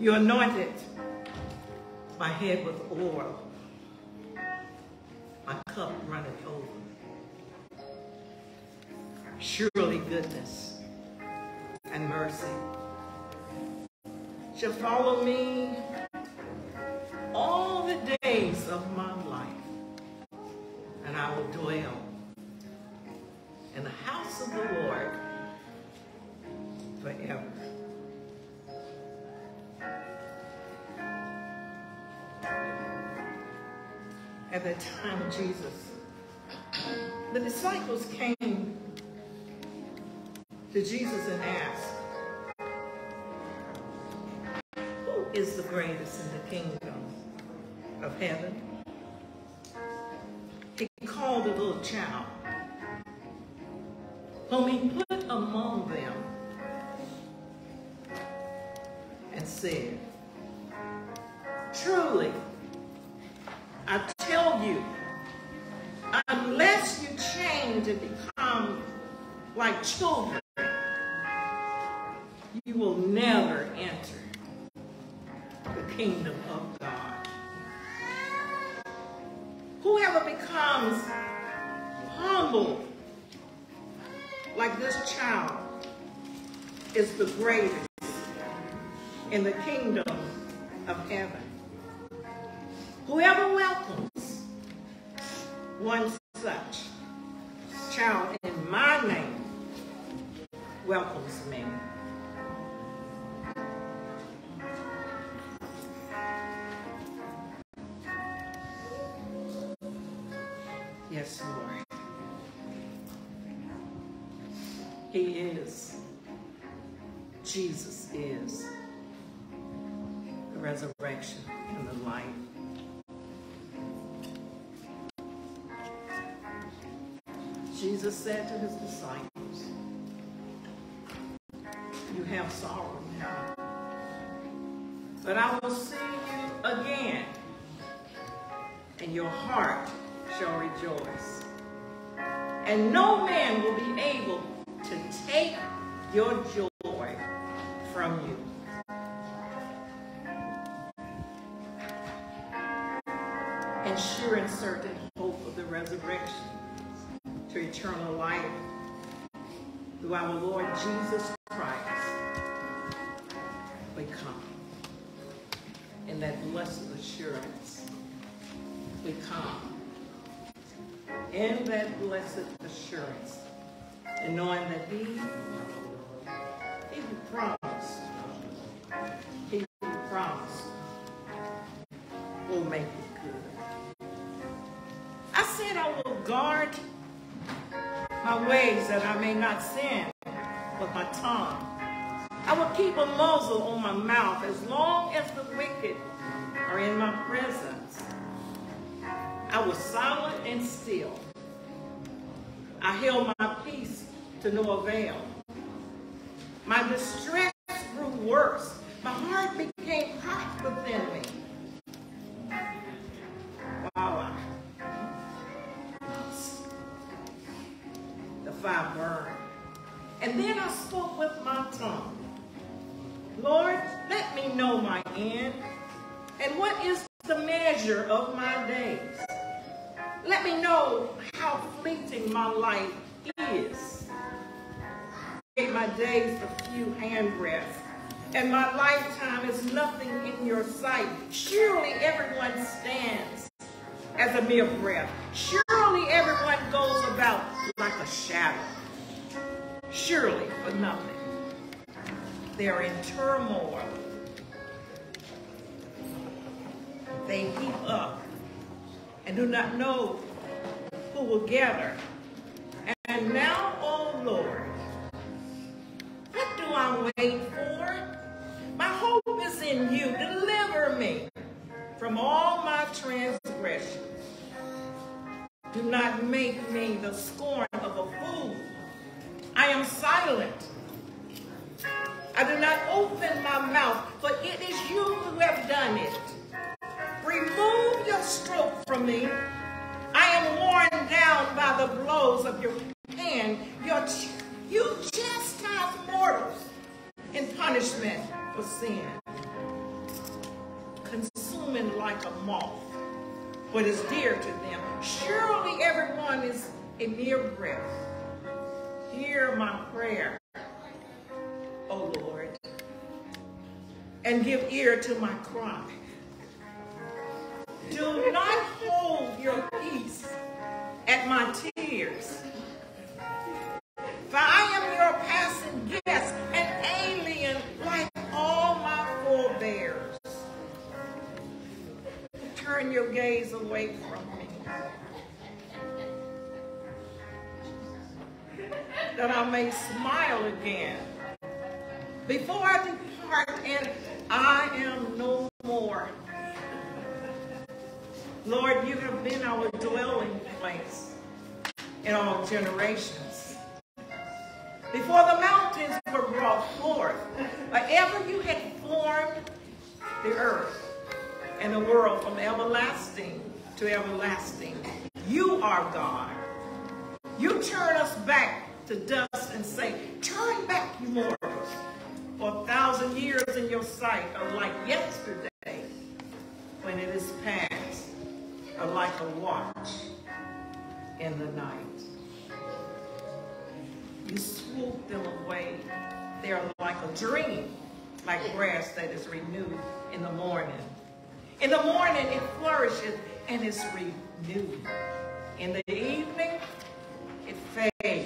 You anointed my head with oil. My cup runneth over. Surely goodness and mercy shall follow me all the days of my At the time of Jesus, the disciples came to Jesus and asked, Who is the greatest in the kingdom of heaven? He called a little child, whom he put children, you will never enter the kingdom of God. Whoever becomes humble like this child is the greatest Jesus said to his disciples, You have sorrow now, but I will see you again, and your heart shall rejoice. And no man will be able to take your joy from you. And sure and certain hope of the resurrection to eternal life through our Lord Jesus Christ, we come in that blessed assurance. We come in that blessed assurance and knowing that he, he who promised, ways that I may not sin with my tongue. I will keep a muzzle on my mouth as long as the wicked are in my presence. I was silent and still. I held my peace to no avail. My distress grew worse. My heart and my lifetime is nothing in your sight. Surely everyone stands as a mere breath. Surely everyone goes about like a shadow. Surely for nothing. They are in turmoil. They heap up and do not know who will gather. And now, oh Lord, make me the scorn Hear my prayer, O Lord, and give ear to my cry. Do not hold your peace at my tears. For I am your passing guest, an alien like all my forebears. Turn your gaze away That I may smile again before I depart and I am no more. Lord, you have been our dwelling place in all generations. Before the mountains were brought forth, or ever you had formed the earth and the world from everlasting to everlasting, you are God. You turn us back to dust and say, turn back, you mortals. For a thousand years in your sight are like yesterday when it is past are like a watch in the night. You swoop them away. They are like a dream, like grass that is renewed in the morning. In the morning, it flourishes and is renewed. In the evening, it fades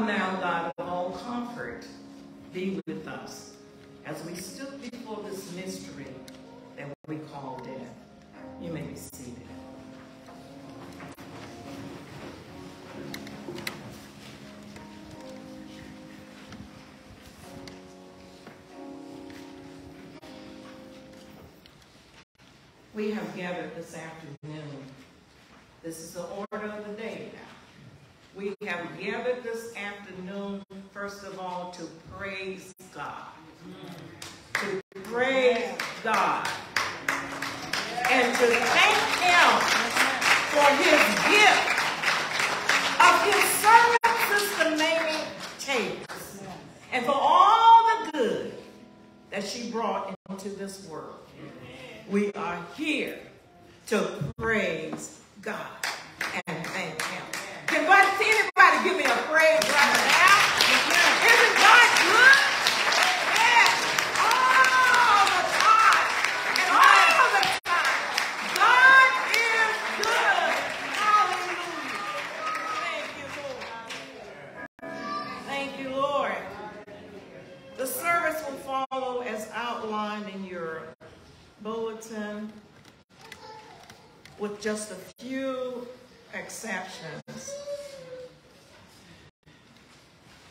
Come now, God of all comfort, be with us as we stood before this mystery that we call death. You may be seated. We have gathered this afternoon. This is the in your bulletin with just a few exceptions.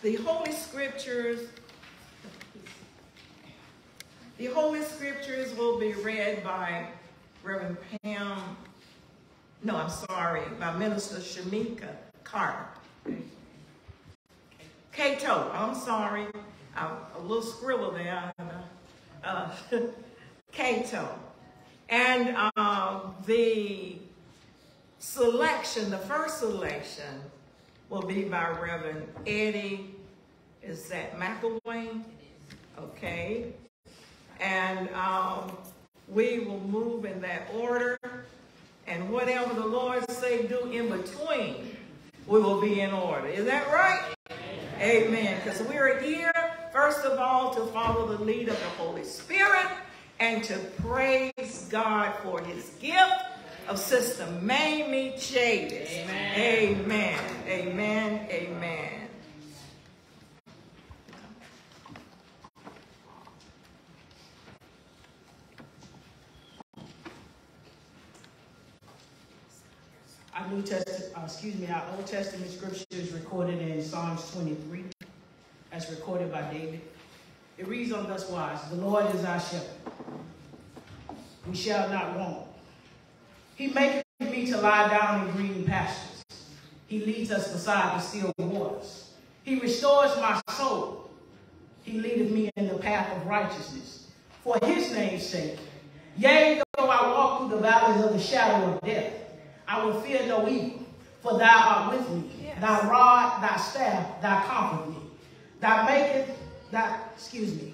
The Holy Scriptures, the Holy Scriptures will be read by Reverend Pam, no, I'm sorry, by Minister Shamika Carter. Cato, I'm sorry, I'm a little scribble there. Uh, Cato. And um, the selection, the first selection, will be by Reverend Eddie, is that McElwain? Okay. And um, we will move in that order. And whatever the Lord say do in between, we will be in order. Is that right? Amen. Because we're here, first of all, to follow the lead of the Holy Spirit and to praise God for his gift of Sister Mamie Chavis. Amen. Amen. Amen. Amen. Our New Testament, uh, excuse me, our Old Testament scripture is recorded in Psalms 23, as recorded by David. It reads on thus wise, The Lord is our shepherd. We shall not want. He maketh me to lie down in green pastures. He leads us beside the still waters. He restores my soul. He leadeth me in the path of righteousness. For his name's sake. Yea, though I walk through the valleys of the shadow of death, I will fear no evil, for thou art with me. Yes. Thy rod, thy staff, thou comfort me. Thou maketh, thou, excuse me,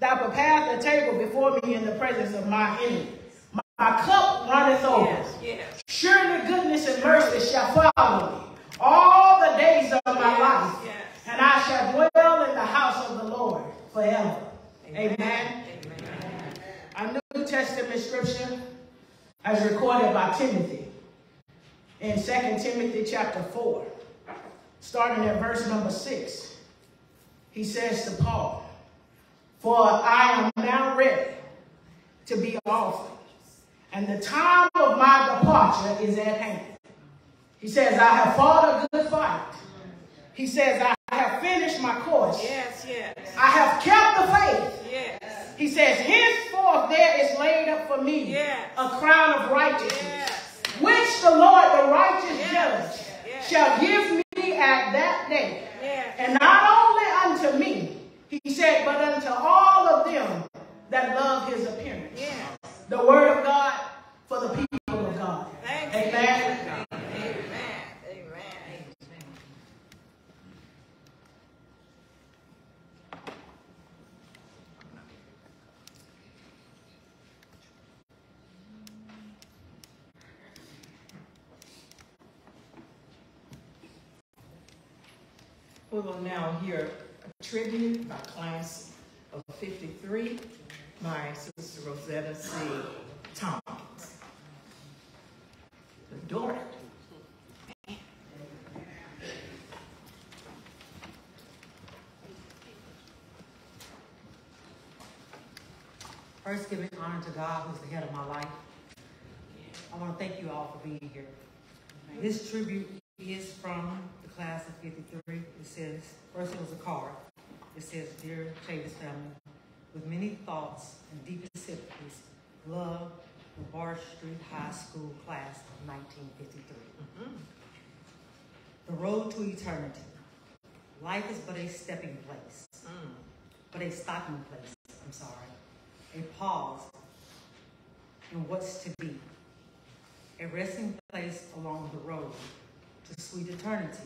thou preparest a table before me in the presence of my enemies. My, my cup runneth over. Yes, yes. Surely goodness and mercy shall follow me all the days of my yes, life, and I shall dwell in the house of the Lord forever. Amen. Amen. Amen. Our New Testament scripture, as recorded by Timothy, in 2 Timothy chapter 4, starting at verse number 6. He says to Paul, For I am now ready to be offered, and the time of my departure is at hand. He says, I have fought a good fight. He says, I have finished my course. Yes, yes. I have kept the faith. Yes. He says, henceforth there is laid up for me yes. a crown of righteousness. Yes which the Lord, the righteous yes. judge, shall give me at that day. And not only unto me, he said, but unto all of them that love his appearance. The word of God for the people of God. Amen. We will now hear a tribute by class of 53 by Sister Rosetta C. Thomas. The daughter. First, giving honor to God, who's the head of my life. I want to thank you all for being here. This tribute is from class of 53. It says, first it was a card. It says, Dear Chavis family, with many thoughts and deepest sympathies, love, the Barr Street High School class of 1953. Mm-hmm. The road to eternity. Life is but a stepping place, mm. but a stopping place, I'm sorry. A pause in what's to be. A resting place along the road to sweet eternity.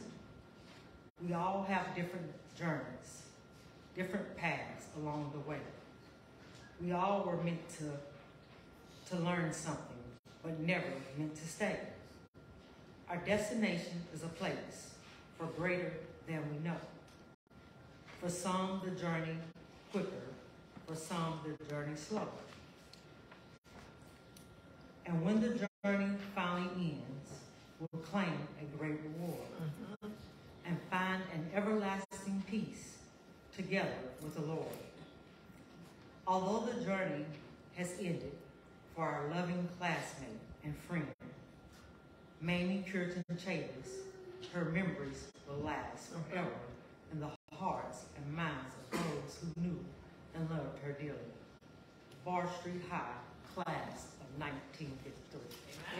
We all have different journeys, different paths along the way. We all were meant to, to learn something, but never meant to stay. Our destination is a place for greater than we know. For some, the journey quicker. For some, the journey slower. And when the journey finally ends, we'll claim a great reward mm-hmm. And find an everlasting peace together with the Lord. Although the journey has ended for our loving classmate and friend, Mamie Curtin Chavis, her memories will last forever in the hearts and minds of those who knew and loved her dearly. Barr Street High, class of 1953.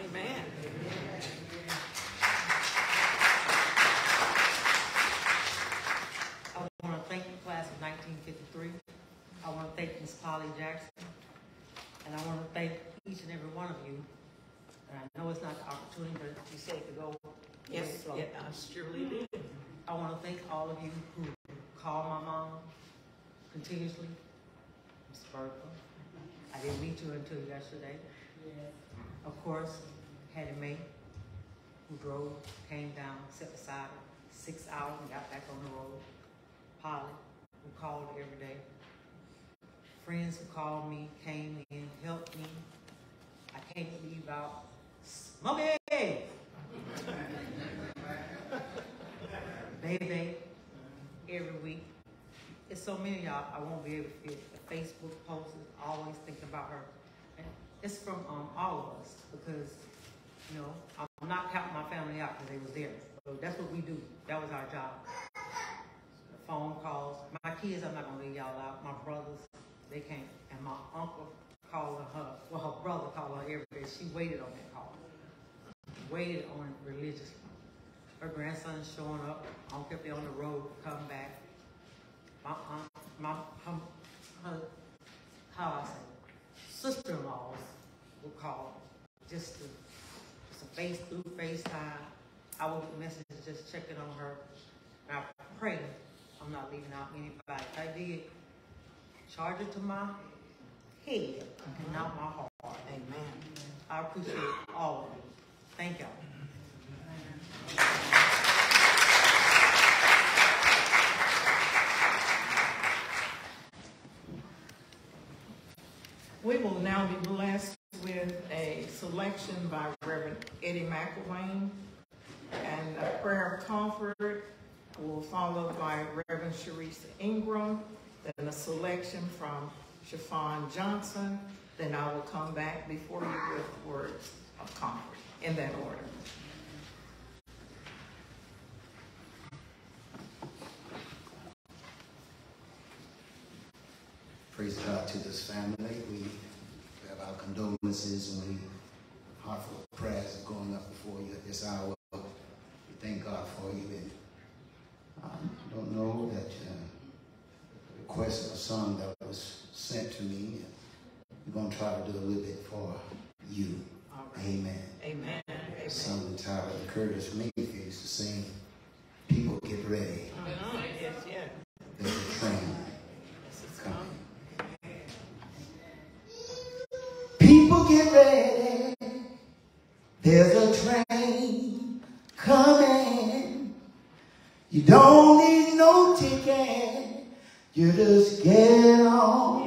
Amen. I want to thank the class of 1953. I Miss Polly Jackson. And I want to thank each and every one of you. And I know it's not the opportunity, but you said to go. Yes, yeah, I surely did. I want to thank all of you who call my mom continuously. Miss Bertha. I didn't meet you until yesterday. Yes. Of course, Hattie Mae, who drove, came down, set aside six hours and got back on the road. Polly, who called every day. Friends who called me, came in, helped me. I can't leave out Smokey! Baby, every week. It's so many y'all, I won't be able to fit the Facebook posts, always thinking about her. And it's from um, all of us because, you know, I'm not counting my family out because they was there. So that's what we do. That was our job. The phone calls. My kids, I'm not going to leave y'all out. My brothers, they came. And my uncle called her, well, her brother called her every day. She waited on that call. Waited on it religiously. Her grandson showing up. Care if on the road, come back. My aunt, my, her, her how I say, sister-in-laws will call just to, just a face through FaceTime. I will get messages just checking on her. And I pray I'm not leaving out anybody. I did charge it to my head and not my heart. Amen. I appreciate all of you. Thank y'all. We will now be blessed with a selection by Reverend Eddie McElwain and a prayer of comfort will follow by Reverend Sharice Ingram, then a selection from Chiffon Johnson, then I will come back before you with words of comfort in that order. Praise God to this family. We have our condolences and we heartfelt prayers are going up before you at this hour. We thank God for you. And um, I don't know that uh, request of a song that was sent to me. We're going to try to do a little bit for you. Right. Amen. Amen. Amen. Song entitled Curtis Mayfield used to sing, People Get Ready. Uh-huh. Yes. There's a train coming. People get ready. There's a train coming. You don't need no ticket. You just get on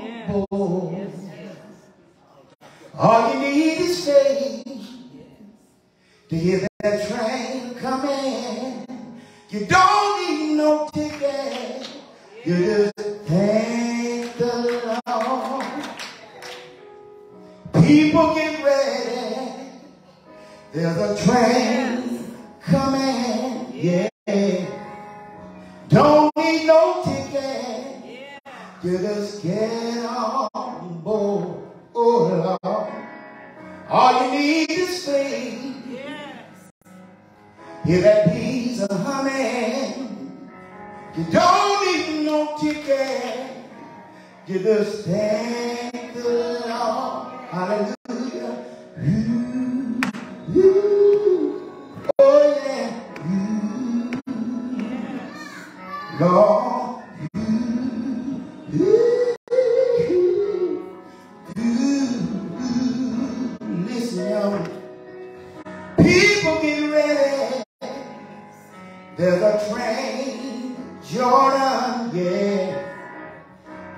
Jordan, yeah.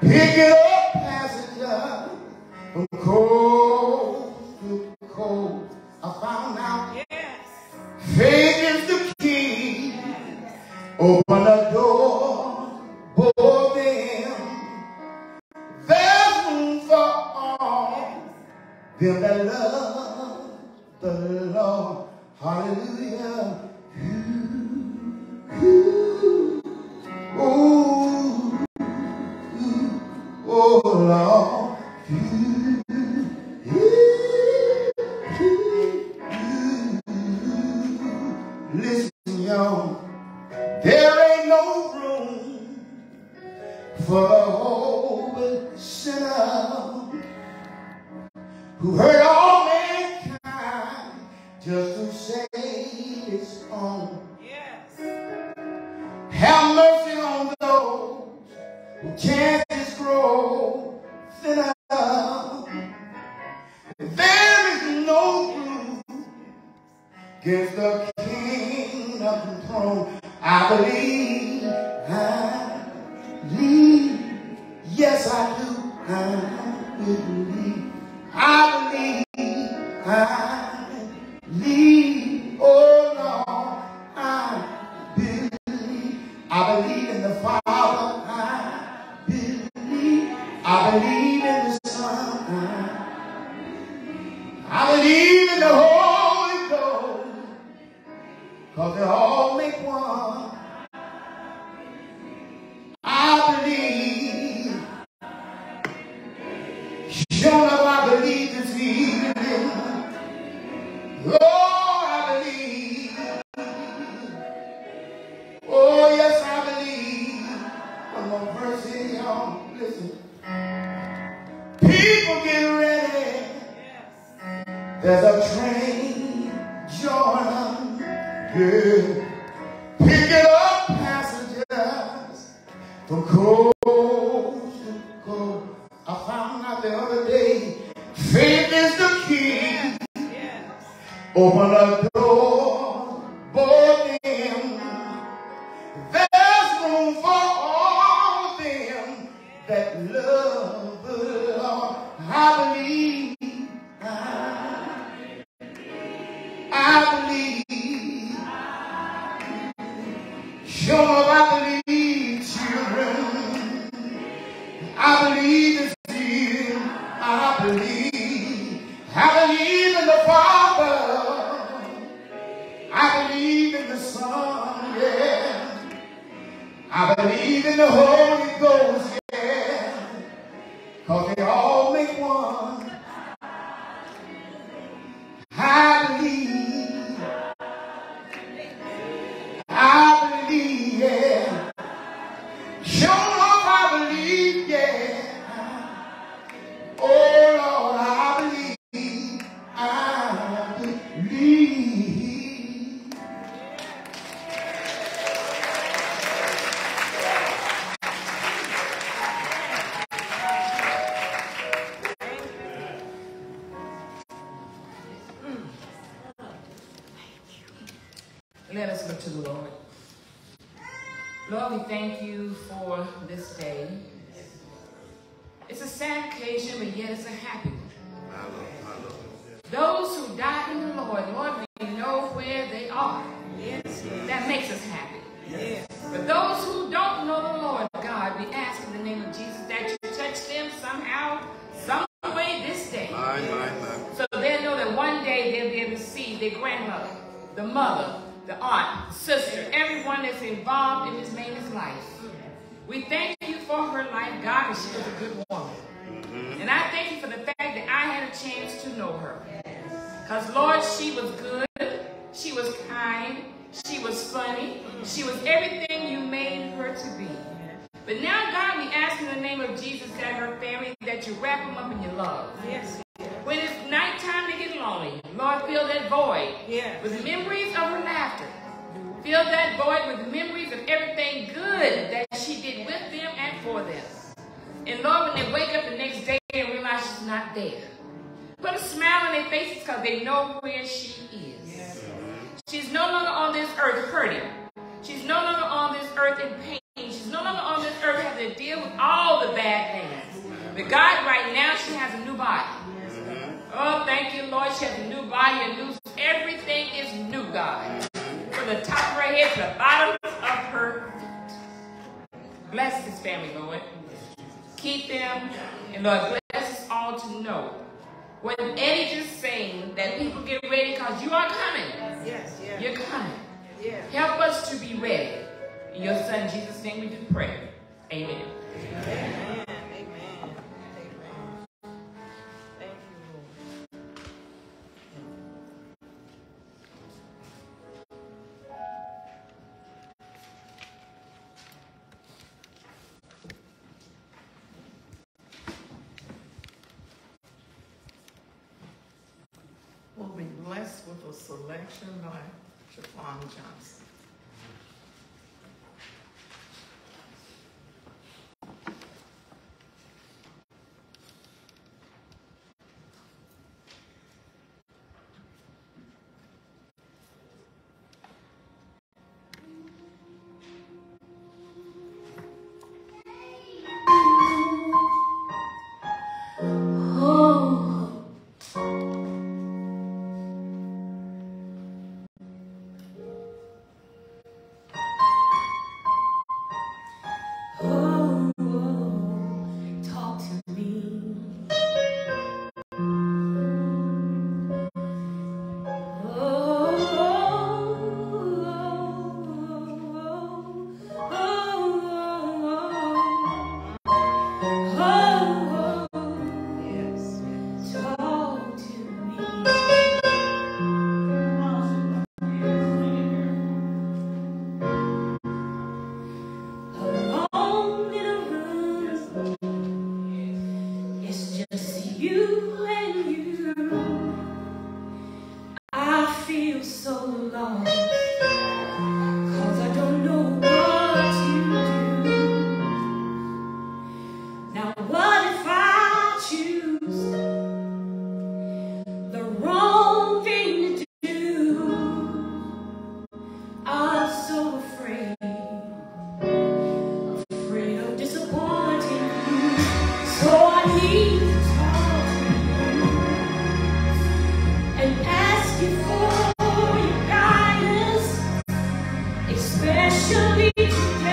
Pick it up, passenger, mother, the aunt, the sister, everyone that's involved in this man's life. We thank you for her life, God, and she was a good woman. Mm-hmm. And I thank you for the fact that I had a chance to know her. Because, Lord, she was good. She was kind. She was funny. She was everything you made her to be. But now, God, we ask in the name of Jesus that her family, that you wrap them up in your love. Yes. When it's nighttime, lonely. Lord, fill that void Yes. with memories of her laughter. Fill that void with memories of everything good that she did with them and for them. And Lord, when they wake up the next day and realize she's not there, put a smile on their faces because they know where she is. Yes. She's no longer on this earth hurting. She's no longer on this earth in pain. She's no longer on this earth having to deal with all the bad things. But God, right now, she has a new body. Oh, thank you, Lord. She has a new body, a new, everything is new, God. From the top of her head to the bottom of her feet. Bless this family, Lord. Keep them, and Lord, bless us all to know. What Eddie just saying, that people get ready because you are coming. Yes. Yes. You're coming. Yes. Help us to be ready. In your son Jesus' name we do pray. Amen. Amen. Selection by Shaquan Johnson. Especially today.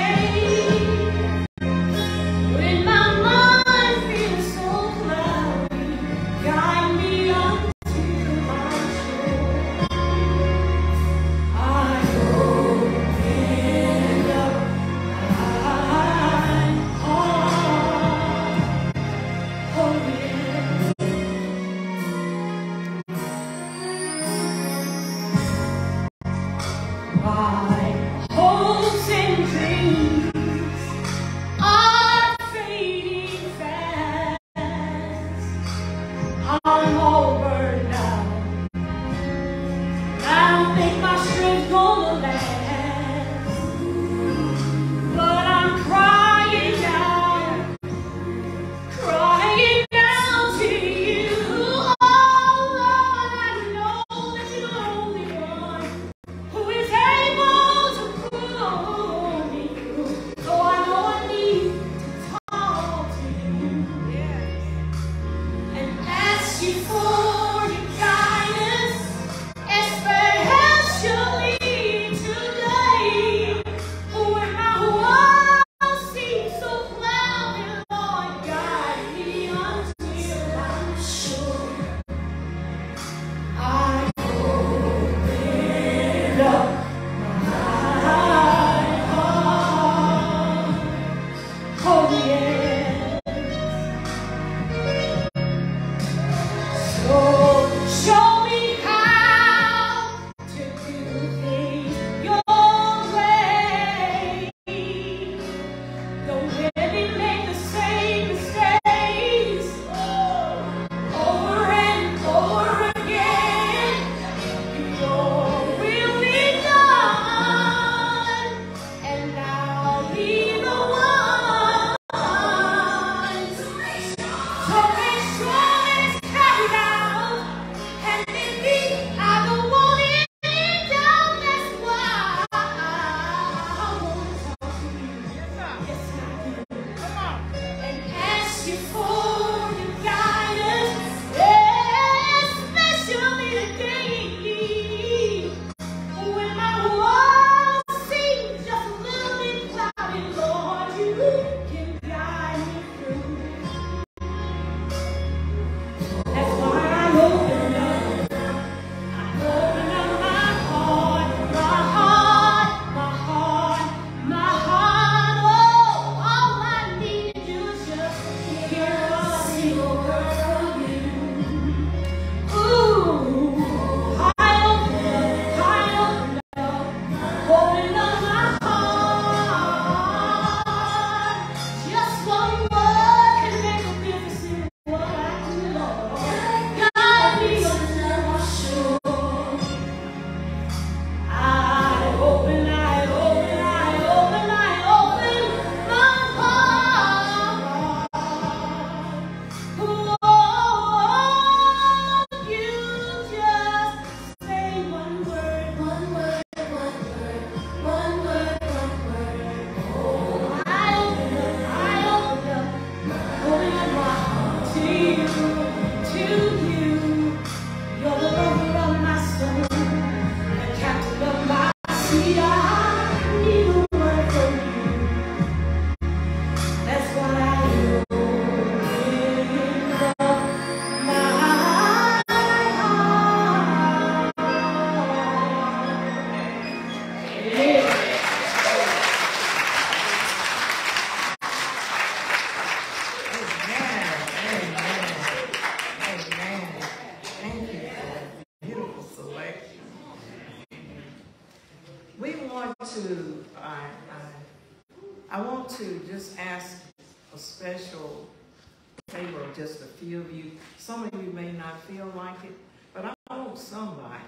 feel like it, but I want somebody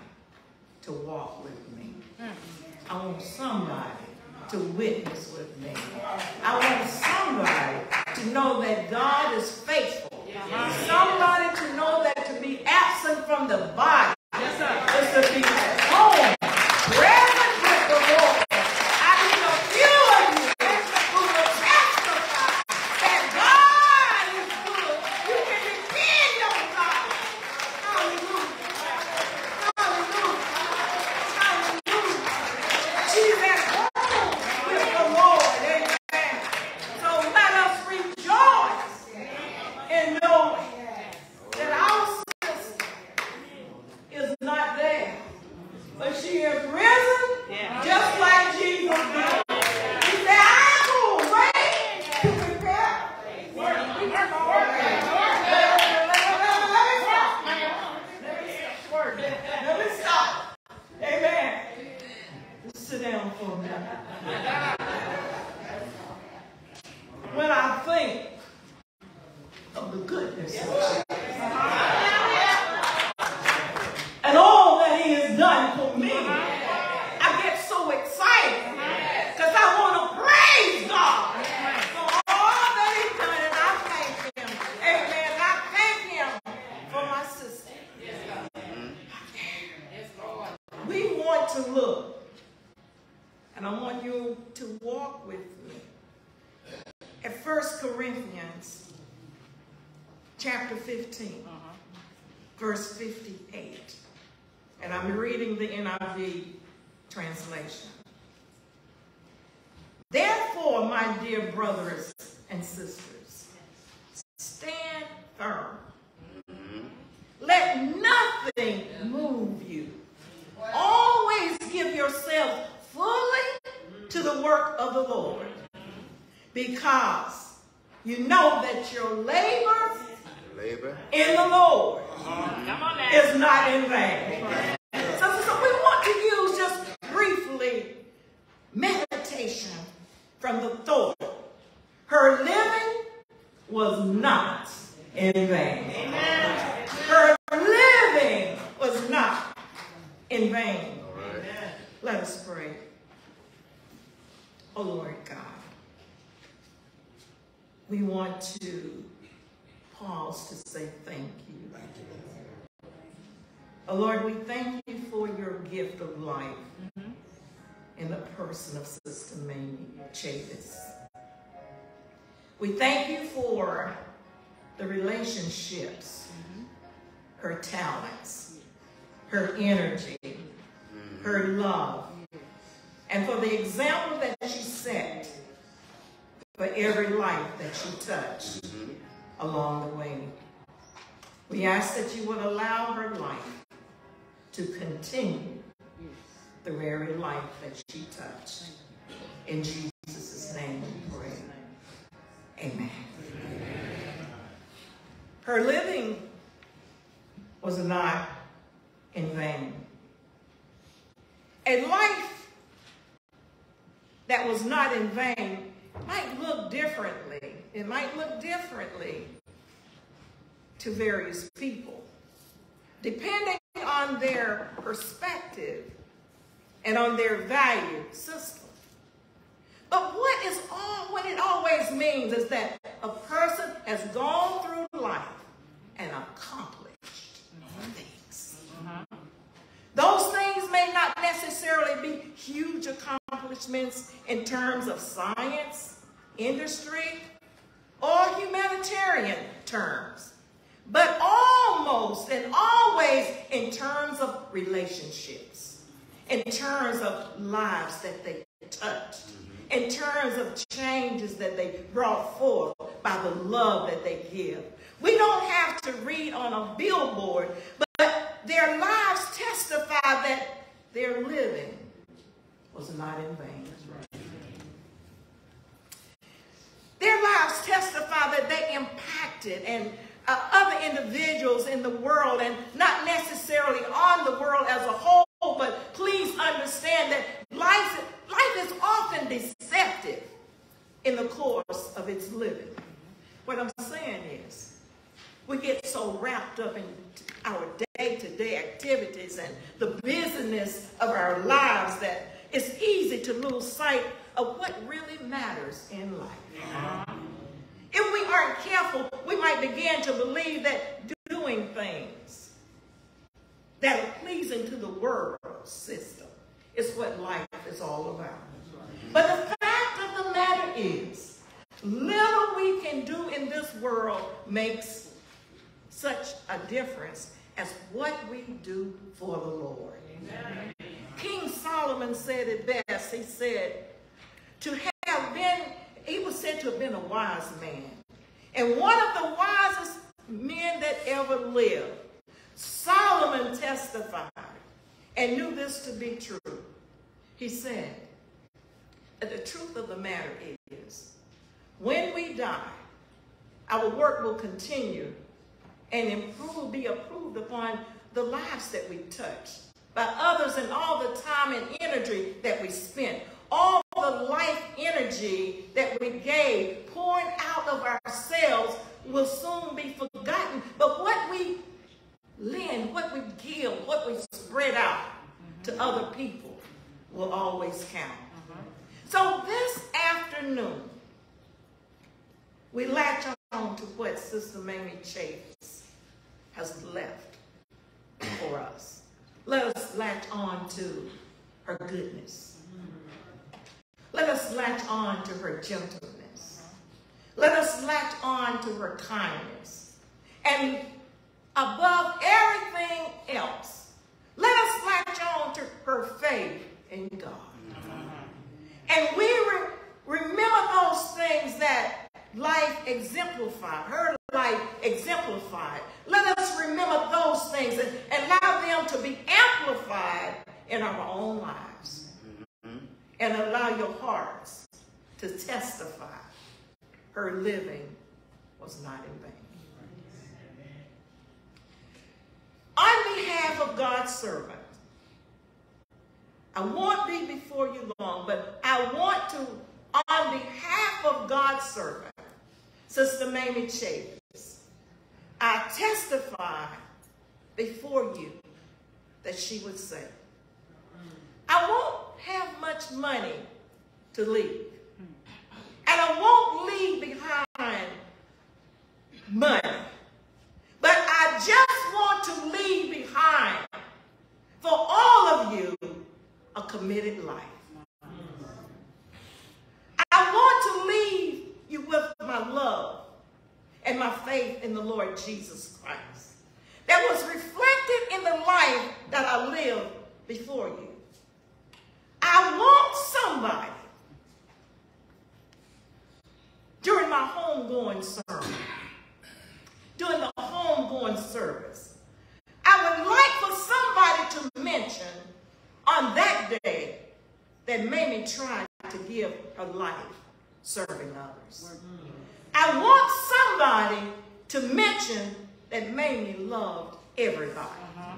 to walk with me. Mm-hmm. I want somebody to witness I'm reading the NIV translation. Therefore, my dear brothers and sisters, stand firm. Let nothing move you. Always give yourself fully to the work of the Lord because you know that your labor, labor. in the Lord uh -huh. is not in vain. meditation from the thought. Her living was not in vain. Amen. Her living was not in vain. All right. Let us pray. Oh Lord God, we want to pause to say thank you. Thank you. Oh Lord, we thank you for your gift of life. Mm -hmm in the person of Sister Mamie Chavis. We thank you for the relationships, her talents, her energy, her love, and for the example that she set for every life that she touched along the way. We ask that you would allow her life to continue the very life that she touched. In Jesus' name we pray. Amen. Her living was not in vain. A life that was not in vain might look differently. It might look differently to various people, depending on their perspective and on their value system. But what is all what it always means is that a person has gone through life and accomplished things. Those things may not necessarily be huge accomplishments in terms of science, industry, or humanitarian terms, but almost and always in terms of relationships, in terms of lives that they touched, in terms of changes that they brought forth by the love that they give. We don't have to read on a billboard, but their lives testify that their living was not in vain. Their lives testify that they impacted and uh, other individuals in the world and not necessarily on the world as a whole, Oh, but please understand that life, life is often deceptive in the course of its living. What I'm saying is, we get so wrapped up in our day-to-day activities and the business of our lives that it's easy to lose sight of what really matters in life. If we aren't careful, we might begin to believe that doing things that are pleasing to the world system is what life is all about. But the fact of the matter is, little we can do in this world makes such a difference as what we do for the Lord. Amen. King Solomon said it best. He said, to have been, he was said to have been a wise man. And one of the wisest men that ever lived. Solomon testified and knew this to be true. He said, the truth of the matter is, when we die, our work will continue and improve, be approved upon the lives that we touch by others and all the time and energy that we spent. All the life energy that we gave, pouring out of ourselves, will soon be forgotten. But what we lend, what we give, what we spread out to mm-hmm. other people will always count. Mm-hmm. So this afternoon, we latch on to what Sister Mamie Chavis has left for us. Let us latch on to her goodness. Mm-hmm. Let us latch on to her gentleness. Let us latch on to her kindness. And above everything else, let us latch on to her faith in God. And we re remember those things that life exemplified, her life exemplified. Let us remember those things and, and allow them to be amplified in our own lives. And allow your hearts to testify her living was not in vain. On behalf of God's servant, I won't be before you long, but I want to, on behalf of God's servant, Sister Mamie Chavis, I testify before you that she would say, I won't have much money to leave. And I won't leave behind money. Just want to leave behind for all of you a committed life. I want to leave you with my love and my faith in the Lord Jesus Christ that was reflected in the life that I lived before you. I want somebody during my homegoing sermon during the homegoing service. I would like for somebody to mention on that day that Mamie tried to give her life serving others. I want somebody to mention that Mamie loved everybody. Uh-huh.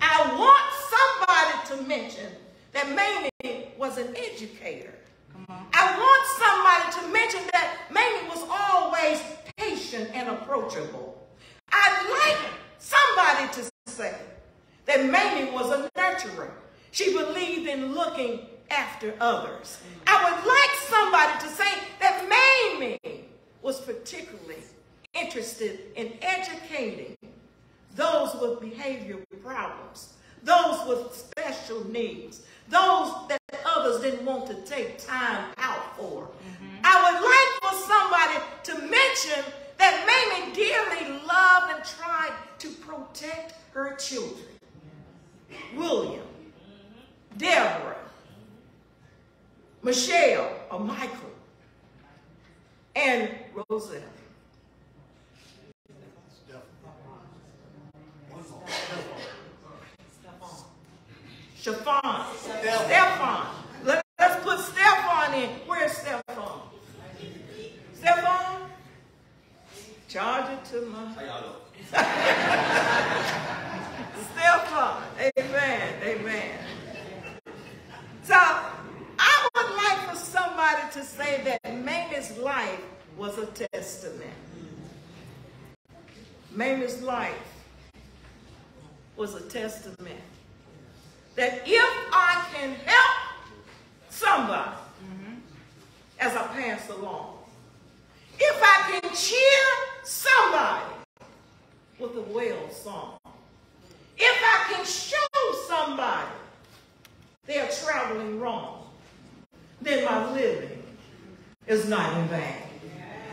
I want somebody to mention that Mamie was an educator. I want somebody to mention that Mamie was always patient and approachable. I'd like somebody to say that Mamie was a nurturer. She believed in looking after others. I would like somebody to say that Mamie was particularly interested in educating those with behavior problems, those with special needs, those that others didn't want to take time out for. Mm-hmm. I would like for somebody to mention that Mamie dearly tried to protect her children. William, Deborah, Michelle, or Michael, and Rosetta. Chiffon. Stephon. Let, us put Stephon in. Where's Stephon? Stephon? Charge it to my. Stephon. Amen. Amen. So I would like for somebody to say that Mamie's life was a testament. Mamie's life was a testament that if I can help somebody as I pass along, if I can cheer somebody with a well song, if I can show somebody they're traveling wrong, then my living is not in vain.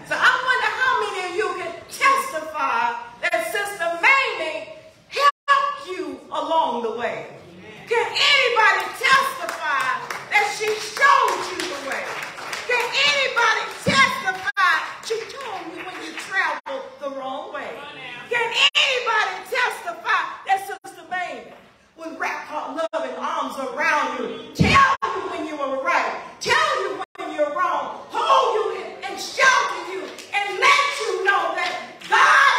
So I wonder how many of you can testify that Sister Mamie helped you along the way. Can anybody testify that she showed you the way? Can anybody testify she told you when you traveled the wrong way? Anybody testify that Sister Mamie would wrap her loving arms around you, tell you when you were right, tell you when you're wrong, hold you and shelter you, and let you know that God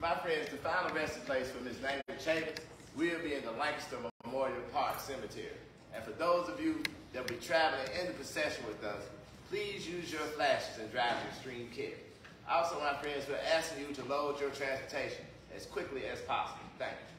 My friends, the final resting place for Ms. Naomi Chambers will be in the Lancaster Memorial Park Cemetery. And for those of you that will be traveling in the procession with us, please use your flashes and drive with extreme care. Also, my friends, we're asking you to load your transportation as quickly as possible. Thank you.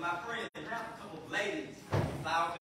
And my friends, a couple of ladies, flowers